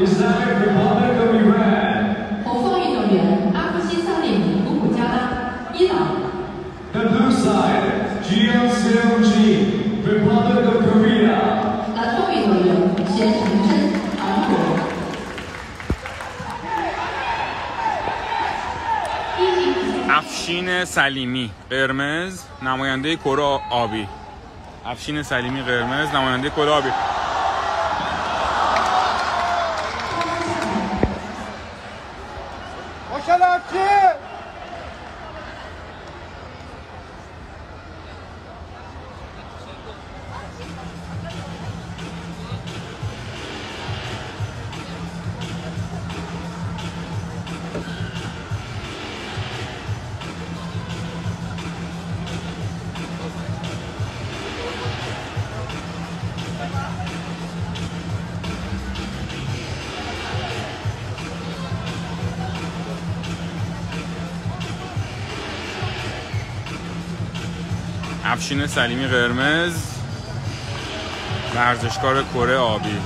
Islamic Republic of Iran. 红凤运动员阿夫西萨列米古古加拉，伊朗。 The blue side, Jian Seung-ji, Republic of Korea. 蓝凤运动员咸成真，韩国。一级比赛 افشین سلیمی قرمز نماینده کره آبی افشین سلیمی قرمز نماینده کره آبی افشین سلیمی قرمز ورزشکار کره آبی.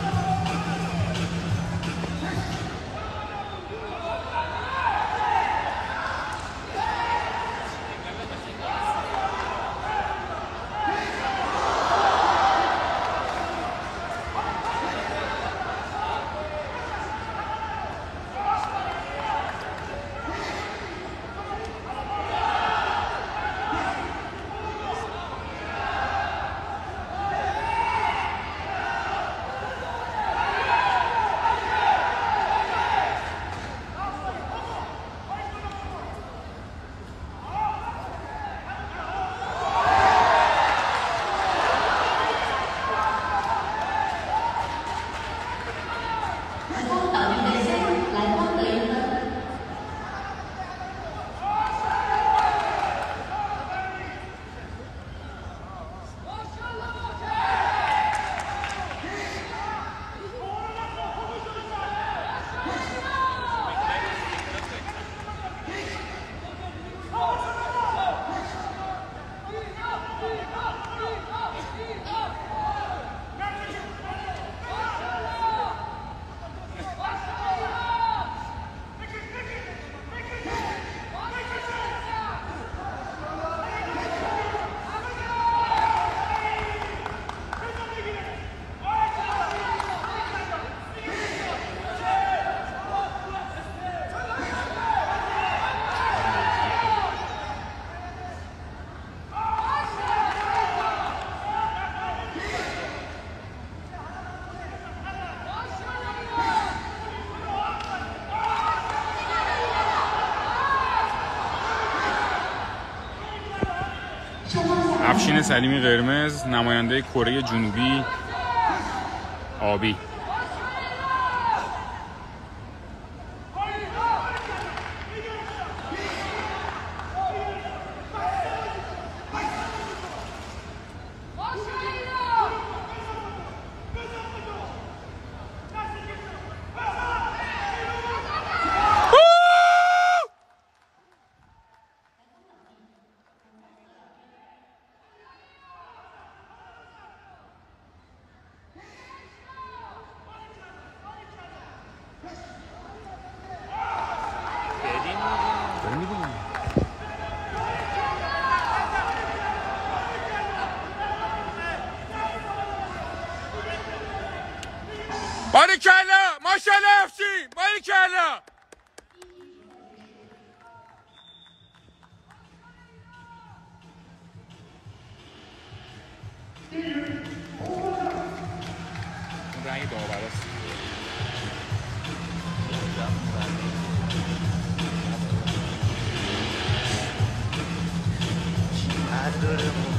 افشین سلیمی قرمز نماینده کره جنوبی آبی. باریکلا ماشالله ما باریکلا اون رنگ داوراست I.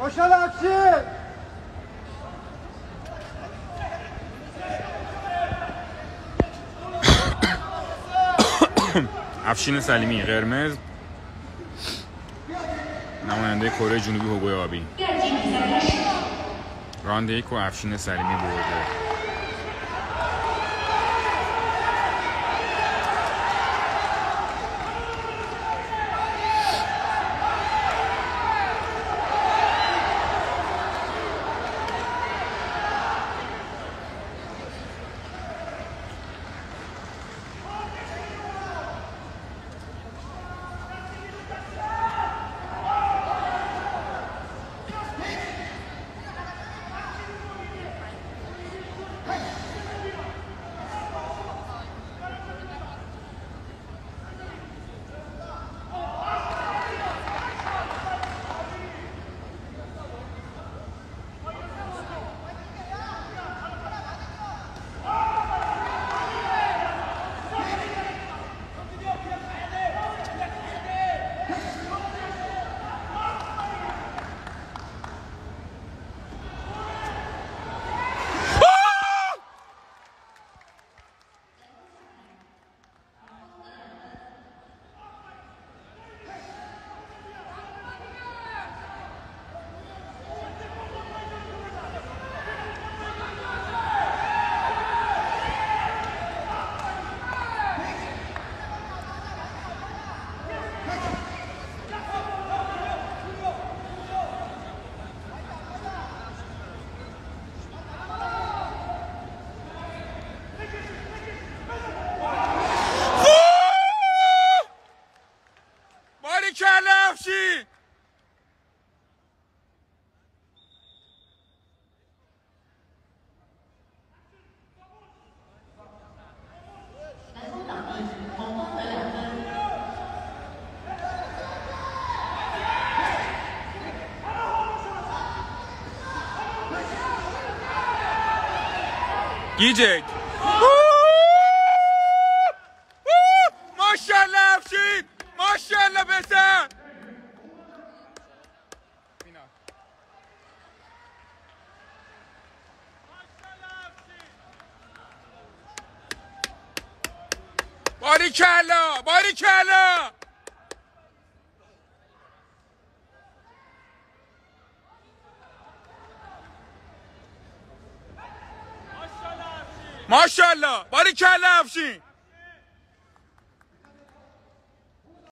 مشال افشین افشین سلیمی قرمز نماینده کره جنوبی هوگوی آبی راند یک و افشین سلیمی برده باریکلا افشین گیجک ماشاءالله افشین ماشاءالله بسن باریکلا باریکلا. ماشاءالله باریکلا افشین.